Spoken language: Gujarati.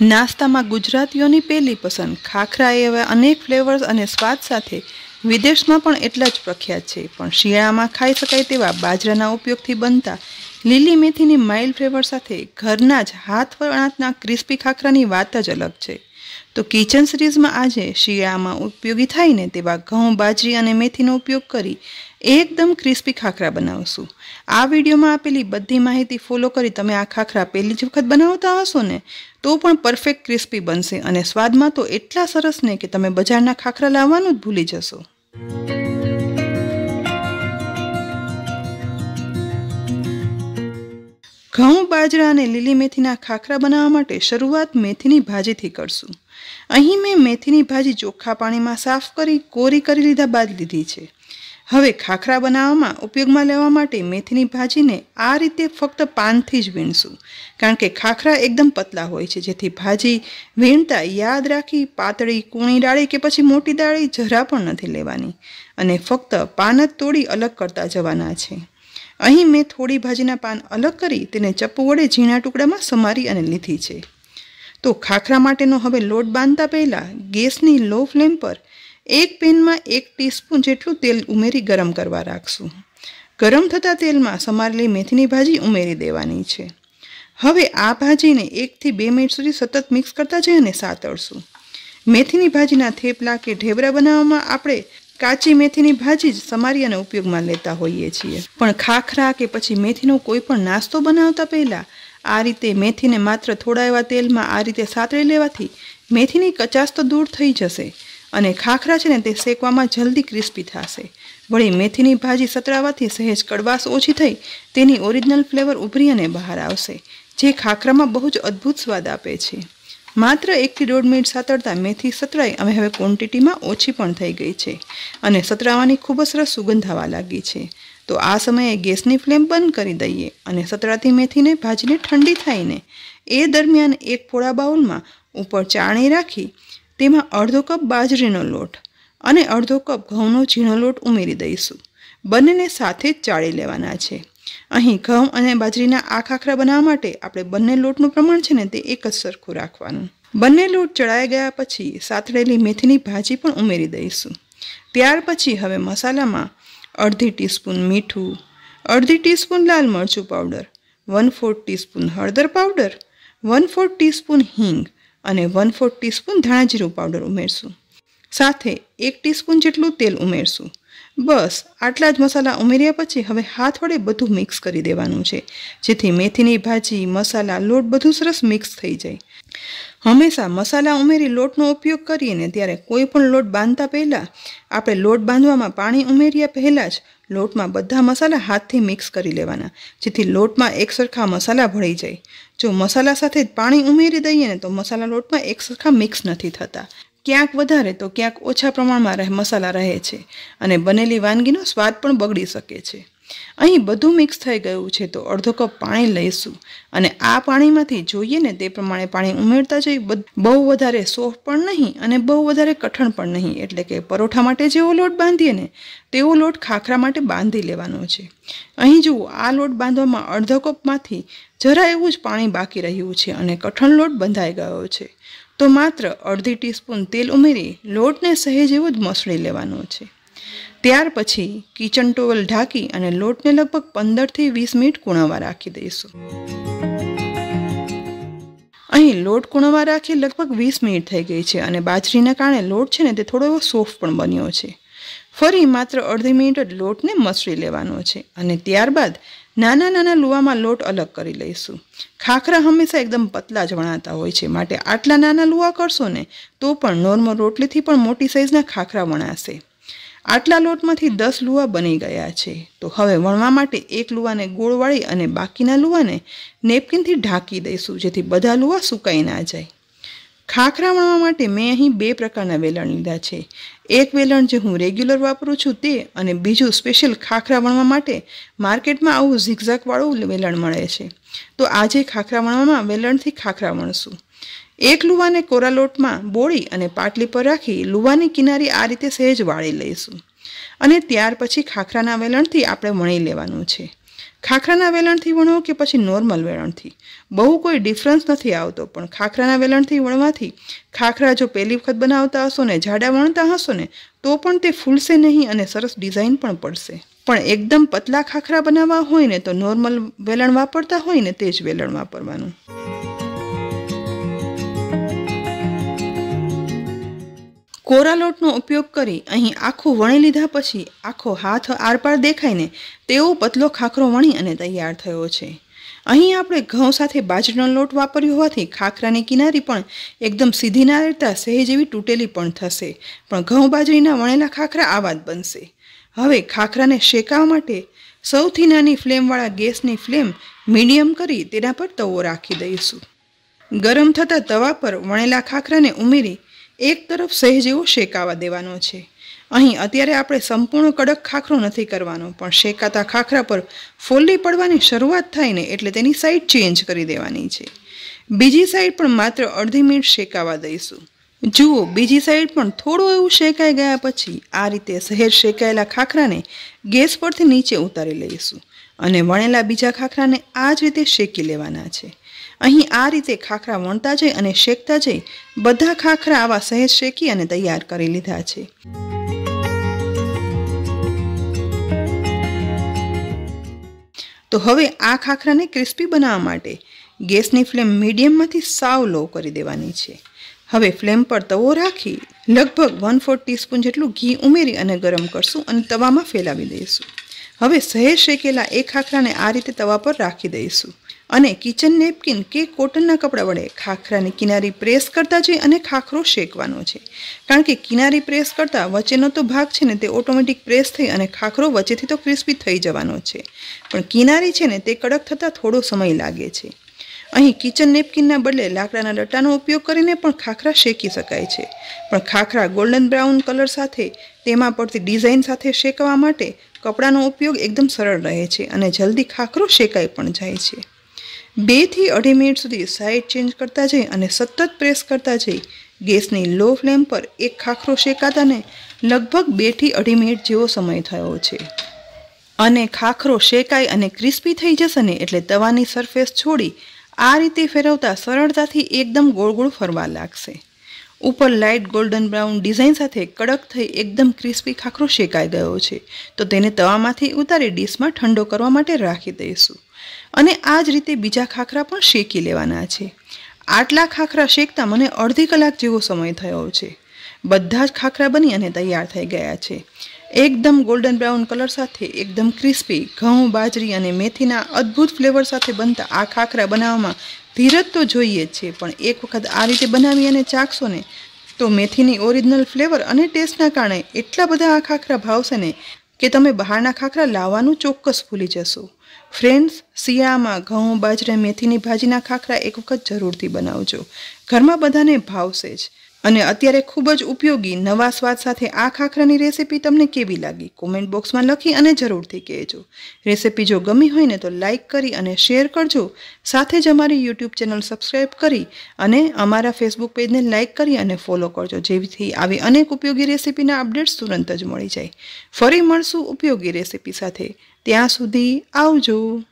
નાસ્તામાં ગુજરાતીઓની પહેલી પસંદ, ખાખરા એવા અનેક ફ્લેવર્સ અને સ્વાદ સાથે વિદેશમાં પણ એટલા જ પ્રખ્યાત છે. પણ શિયાળામાં ખાઈ શકાય તેવા બાજરાના ઉપયોગથી બનતા લીલી મેથીની માઇલ ફ્લેવર સાથે ઘરના જ હાથ વણાટના ક્રિસ્પી ખાખરાની વાત જ અલગ છે. તો કિચન સિરીઝમાં આજે શિયાળામાં ઉપયોગી થાય ને તેવા ઘઉં, બાજરી અને મેથીનો ઉપયોગ કરી એકદમ ક્રિસ્પી ખાખરા બનાવશું. આ વિડીયોમાં આપેલી બધી માહિતી ફોલો કરી તમે આ ખાખરા પહેલી જ વખત બનાવતા હશો ને, તો પણ પરફેક્ટ ક્રિસ્પી બનશે અને સ્વાદમાં તો એટલા સરસ ને કે તમે બજારના ખાખરા લાવવાનું જ ભૂલી જશો. ઘઉં, બાજરા અને લીલી મેથીના ખાખરા બનાવવા માટે શરૂઆત મેથીની ભાજીથી કરશું. અહીં મેં મેથીની ભાજી ચોખ્ખા પાણીમાં સાફ કરી, કોરી કરી લીધા બાદ લીધી છે. હવે ખાખરા બનાવવામાં ઉપયોગમાં લેવા માટે મેથીની ભાજીને આ રીતે ફક્ત પાનથી જ વીણશું. કારણ કે ખાખરા એકદમ પતલા હોય છે, જેથી ભાજી વીણતા યાદ રાખી પાતળી કૂણી ડાળી કે પછી મોટી ડાળી જરા પણ નથી લેવાની. અને ફક્ત પાન જ તોડી અલગ કરતા જવાના છે. અહીં મેં થોડી ભાજીના પાન અલગ કરી, તેને ચપ્પુ વડે ઝીણા ટુકડામાં સમારી અને લીધી છે. તો ખાખરા માટેનો હવે લોટ બાંધતા પહેલાં ગેસની લો ફ્લેમ પર એક પેનમાં એક ટીસ્પૂન જેટલું તેલ ઉમેરી ગરમ કરવા રાખશું. ગરમ થતા તેલમાં સમારેલી મેથીની ભાજી ઉમેરી દેવાની છે. હવે આ ભાજીને એકથી બે મિનિટ સુધી સતત મિક્સ કરતા જઈને સાતળશું. મેથીની ભાજીના થેપલા કે ઢેબરા બનાવવામાં આપણે કાચી મેથીની ભાજી જ સમારી અને ઉપયોગમાં લેતા હોઈએ છીએ. પણ ખાખરા કે પછી મેથીનો કોઈ પણ નાસ્તો બનાવતા પહેલાં આ રીતે મેથીને માત્ર થોડા એવા તેલમાં આ રીતે સાતળી લેવાથી મેથીની કચાસ તો દૂર થઈ જશે અને ખાખરા છે ને તે શેકવામાં જલ્દી ક્રિસ્પી થશે. વળી મેથીની ભાજી સતરાવાથી સહેજ કડવાશ ઓછી થઈ તેની ઓરિજિનલ ફ્લેવર ઉભરી અને બહાર આવશે, જે ખાખરામાં બહુ જ અદ્ભુત સ્વાદ આપે છે. માત્ર એકથી દોઢ મિનિટ સાતડતા મેથી સતરાઈ અમે હવે ક્વોન્ટિટીમાં ઓછી પણ થઈ ગઈ છે અને સતરાવાની ખૂબ જ સરસ સુગંધ આવવા લાગી છે. તો આ સમયે ગેસની ફ્લેમ બંધ કરી દઈએ અને સતરાતી મેથીને ભાજીને ઠંડી થાયને એ દરમિયાન એક પોળા બાઉલમાં ઉપર ચાણી રાખી, તેમાં અડધો કપ બાજરીનો લોટ અને અડધો કપ ઘઉંનો ઝીણો લોટ ઉમેરી દઈશું. બંનેને સાથે જ ચાળી લેવાના છે. અહીં ઘઉં અને બાજરીના આ ખાખરા બનાવવા માટે આપણે બંને લોટનું પ્રમાણ છે ને તે એક જ સરખું રાખવાનું. બંને લોટ ચડાઈ ગયા પછી સાથળેલી મેથીની ભાજી પણ ઉમેરી દઈશું. ત્યાર પછી હવે મસાલામાં અડધી ટીસ્પૂન મીઠું, અડધી ટીસ્પૂન લાલ મરચું પાવડર વન ફોર્થ ટીસ્પૂન હળદર પાવડર વન ફોર્થ ટીસ્પૂન હિંગ અને વન ફોર્થ ટીસ્પૂન ધાણાજીરું પાવડર ઉમેરશું. સાથે એક ટીસ્પૂન જેટલું તેલ ઉમેરશું. બસ, આટલા જ મસાલા ઉમેર્યા પછી હવે હાથ વડે બધું મિક્સ કરી દેવાનું છે. જેથી મેથીની ભાજી, મસાલા, લોટ બધું સરસ મિક્સ થઈ જાય. હંમેશા મસાલા ઉમેરી લોટનો ઉપયોગ કરીએ ને ત્યારે કોઈ પણ લોટ બાંધતા પહેલાં આપણે લોટ બાંધવામાં પાણી ઉમેર્યા પહેલાં જ લોટમાં બધા મસાલા હાથથી મિક્સ કરી લેવાના, જેથી લોટમાં એક સરખા મસાલા ભળી જાય. જો મસાલા સાથે પાણી ઉમેરી દઈએ ને તો મસાલા લોટમાં એક સરખા મિક્સ નથી થતા. ક્યાંક વધારે તો ક્યાંક ઓછા પ્રમાણમાં રહે, મસાલા રહે છે અને બનેલી વાનગીનો સ્વાદ પણ બગડી શકે છે. અહીં બધું મિક્સ થઈ ગયું છે તો અડધો કપ પાણી લઈશું અને આ પાણીમાંથી જોઈએ ને તે પ્રમાણે પાણી ઉમેરતા જઈ બહુ વધારે સોફ્ટ પણ નહીં અને બહુ વધારે કઠણ પણ નહીં. એટલે કે પરોઠા માટે જેવો લોટ બાંધીએ ને તેવો લોટ ખાખરા માટે બાંધી લેવાનો છે. અહીં જુઓ, આ લોટ બાંધવામાં અડધો કપમાંથી જરા એવું જ પાણી બાકી રહ્યું છે અને કઠણ લોટ બંધાઈ ગયો છે. તો માત્ર અડધી ટીસ્પૂન તેલ ઉમેરી લોટને સહેજ એવું જ મસળી લેવાનો છે. ત્યાર પછી કિચન ટોવલ ઢાંકી અને લોટને લગભગ પંદરથી વીસ મિનિટ કુણાવા રાખી દઈશું. અહીં લોટ કૂણવવા રાખી લગભગ વીસ મિનિટ થઈ ગઈ છે અને બાજરીના કારણે લોટ છે ને તે થોડો એવો સોફ્ટ પણ બન્યો છે. ફરી માત્ર અડધી મિનિટ જ લોટને મસળી લેવાનો છે અને ત્યારબાદ નાના નાના લુવામાં લોટ અલગ કરી લઈશું. ખાખરા હંમેશા એકદમ પતલા જ વણાતા હોય છે. માટે આટલા નાના લુવા કરશો ને, તો પણ નોર્મલ રોટલીથી પણ મોટી સાઇઝના ખાખરા વણાશે. આટલા લોટમાંથી દસ લુવા બની ગયા છે. તો હવે વણવા માટે એક લુવાને ગોળ વાળી અને બાકીના લુવાને નેપકિનથી ઢાંકી દઈશું, જેથી બધા લુવા સુકાઈ ના જાય. ખાખરા વણવા માટે મેં અહીં બે પ્રકારના વેલણ લીધા છે. એક વેલણ જે હું રેગ્યુલર વાપરું છું તે અને બીજું સ્પેશિયલ ખાખરા વણવા માટે માર્કેટમાં આવું ઝીકઝાકવાળું વેલણ મળે છે. તો આજે ખાખરા વણવામાં વેલણથી ખાખરા વણશું. એક લુવાને કોરા લોટમાં બોળી અને પાટલી પર રાખી લુવાની કિનારી આ રીતે સહેજ વાળી લઈશું. અને ત્યાર પછી ખાખરાના વેલણથી આપણે વણી લેવાનું છે. ખાખરાના વેલણથી વણો કે પછી નોર્મલ વેલણથી? બહુ કોઈ ડિફરન્સ નથી આવતો, પણ ખાખરાના વેલણથી વણવાથી ખાખરા જો પહેલી વખત બનાવતા હશો ને, જાડા વણતા હશો ને, તો પણ તે ફૂલશે નહીં અને સરસ ડિઝાઇન પણ પડશે. પણ એકદમ પતલા ખાખરા બનાવવા હોય ને, તો નોર્મલ વેલણ વાપરતા હોય ને, તે જ વેલણ વાપરવાનું. કોરા લોટનો ઉપયોગ કરી અહીં આખું વણી લીધા પછી આખો હાથ આરપાર દેખાઈને તેવો પતલો ખાખરો વણી અને તૈયાર થયો છે. અહીં આપણે ઘઉં સાથે બાજરીનો લોટ વાપર્યો હોવાથી ખાખરાની કિનારી પણ એકદમ સીધી ના રહેતા સહેજ એવી તૂટેલી પણ થશે, પણ ઘઉં બાજરીના વણેલા ખાખરા આવા જ બનશે. હવે ખાખરાને શેકાવા માટે સૌથી નાની ફ્લેમવાળા ગેસની ફ્લેમ મીડિયમ કરી તેના પર તવો રાખી દઈશું. ગરમ થતા તવા પર વણેલા ખાખરાને ઉમેરી એક તરફ સહેજ એવો શેકાવા દેવાનો છે. અહીં અત્યારે આપણે સંપૂર્ણ કડક ખાખરો નથી કરવાનો, પણ શેકાતા ખાખરા પર ફોલ્લી પડવાની શરૂઆત થાય ને એટલે તેની સાઈડ ચેન્જ કરી દેવાની છે. બીજી સાઈડ પણ માત્ર અડધી મિનિટ શેકાવા દઈશું. જુઓ, બીજી સાઈડ પણ થોડું એવું શેકાઈ ગયા પછી આ રીતે સહેજ શેકાયેલા ખાખરાને ગેસ પરથી નીચે ઉતારી લઈશું અને વણેલા બીજા ખાખરાને આ જ રીતે શેકી લેવાના છે. અહીં આ રીતે ખાખરા વણતા જઈ અને શેકતા જઈ બધા ખાખરા આવા સહેજ શેકી અને તૈયાર કરી લીધા છે. તો હવે આ ખાખરાને ક્રિસ્પી બનાવવા માટે ગેસની ફ્લેમ મીડિયમમાંથી સાવ લો કરી દેવાની છે. હવે ફ્લેમ પર તવો રાખી લગભગ વન ફોર ટીસ્પૂન જેટલું ઘી ઉમેરી અને ગરમ કરશું અને તવામાં ફેલાવી દઈશું. હવે સહેજ શેકેલા એ ખાખરાને આ રીતે તવા પર રાખી દઈશું. અને કિચન નેપકિન કે કોટનના કપડા વડે ખાખરાની કિનારી પ્રેસ કરતા જઈ અને ખાખરો શેકવાનો છે. કારણ કે કિનારી પ્રેસ કરતાં વચ્ચેનો તો ભાગ છે ને તે ઓટોમેટિક પ્રેસ થઈ અને ખાખરો વચ્ચેથી તો ક્રિસ્પી થઈ જવાનો છે. પણ કિનારી છે ને તે કડક થતાં થોડો સમય લાગે છે. અહીં કિચન નેપકિનના બદલે લાકડાના ડટ્ટાનો ઉપયોગ કરીને પણ ખાખરા શેકી શકાય છે. પણ ખાખરા ગોલ્ડન બ્રાઉન કલર સાથે, તેમાં પડતી ડિઝાઇન સાથે શેકવા માટે કપડાનો ઉપયોગ એકદમ સરળ રહે છે અને જલ્દી ખાખરો શેકાઈ પણ જાય છે. બેથી અઢી મિનિટ સુધી સાઈડ ચેન્જ કરતા જઈ અને સતત પ્રેસ કરતા જઈ ગેસની લો ફ્લેમ પર એક ખાખરો શેકાતાને લગભગ બેથી અઢી મિનિટ જેવો સમય થયો છે. અને ખાખરો શેકાઈ અને ક્રિસ્પી થઈ જશે ને એટલે તવાની સરફેસ છોડી આ રીતે ફેરવતા સરળતાથી એકદમ ગોળ ગોળ ફરવા લાગશે. ઉપર લાઇટ ગોલ્ડન બ્રાઉન ડિઝાઇન સાથે કડક થઈ એકદમ ક્રિસ્પી ખાખરો શેકાઈ ગયો છે. તો તેને તવામાંથી ઉતારી ડીશમાં ઠંડો કરવા માટે રાખી દઈશું. અને આ જ રીતે બીજા ખાખરા પણ શેકી લેવાના છે. આટલા ખાખરા શેકતા મને અડધી કલાક જેવો સમય થયો છે. બધા જ ખાખરા બની અને તૈયાર થઈ ગયા છે. એકદમ ગોલ્ડન બ્રાઉન કલર સાથે, એકદમ ક્રિસ્પી ઘઉં, બાજરી અને મેથીના અદ્ભુત ફ્લેવર સાથે બનતા આ ખાખરા બનાવવામાં ધીરજ તો જોઈએ જ છે, પણ એક વખત આ રીતે બનાવી અને ચાખશો ને, તો મેથીની ઓરિજિનલ ફ્લેવર અને ટેસ્ટના કારણે એટલા બધા આ ખાખરા ભાવશે ને કે તમે બહારના ખાખરા લાવવાનું ચોક્કસ ભૂલી જશો. ફ્રેન્ડ્સ, શિયાળામાં ઘઉં, બાજરા, મેથીની ભાજીના ખાખરા એક વખત જરૂરથી બનાવજો. ઘરમાં બધાને ભાવશે જ. અને અત્યારે ખૂબ જ ઉપયોગી નવા સ્વાદ સાથે આ ખાખરાની રેસીપી તમને કેવી લાગી? કોમેન્ટ બોક્સમાં લખી અને જરૂરથી કહેજો. રેસીપી જો ગમી હોય ને તો લાઇક કરી અને શેર કરજો. સાથે જ અમારી યુટ્યુબ ચેનલ સબસ્ક્રાઈબ કરી અને અમારા ફેસબુક પેજને લાઇક કરી અને ફોલો કરજો. જેથી આવી અનેક ઉપયોગી રેસીપીના અપડેટ્સ તુરંત જ મળી જાય. ફરી મળશું ઉપયોગી રેસીપી સાથે. ત્યાં સુધી આવજો.